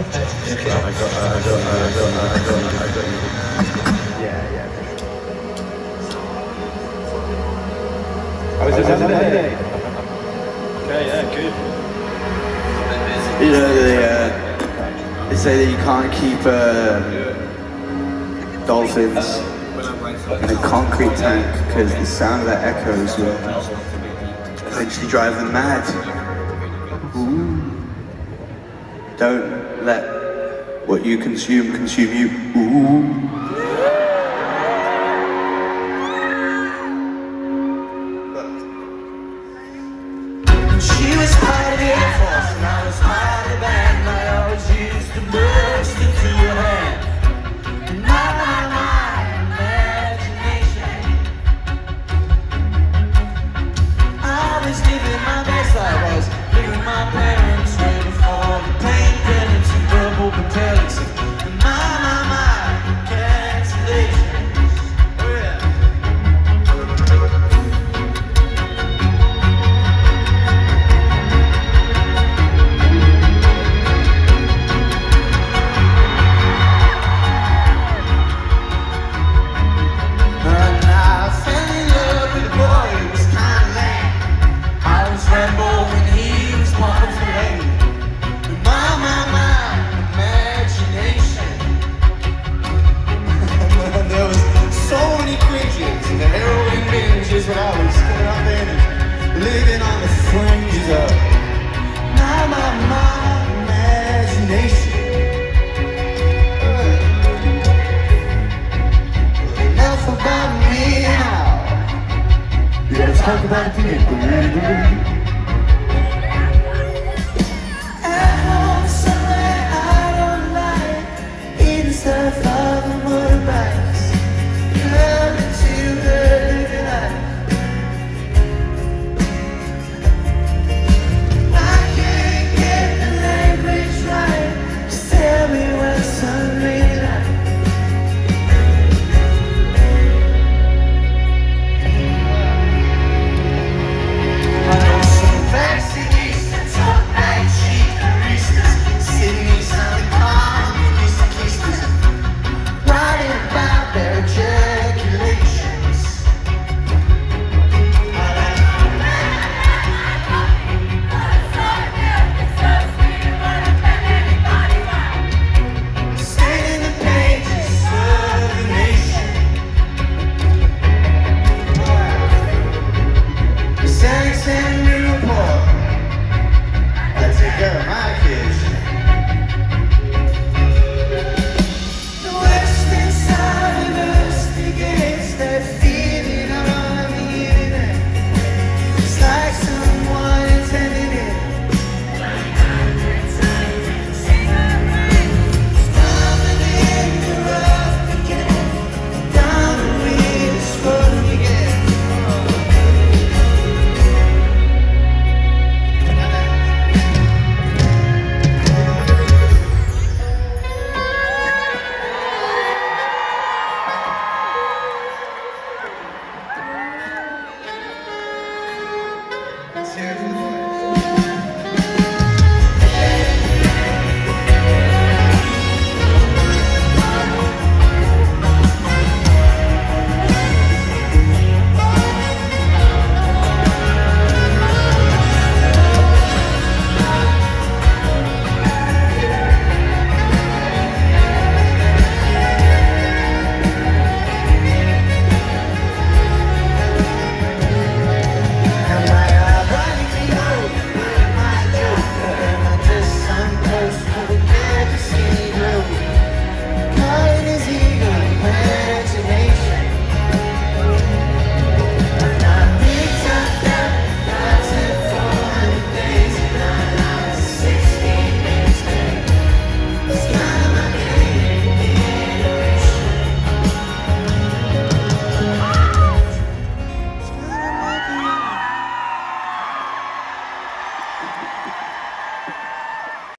Yeah, yeah. How was your Sunday? Okay, yeah, good. You know, they, uh, they say that you can't keep uh, dolphins in a concrete tank because the sound of their echoes will eventually drive them mad. Ooh. Don't let what you consume consume you. Ooh. It's like that thing.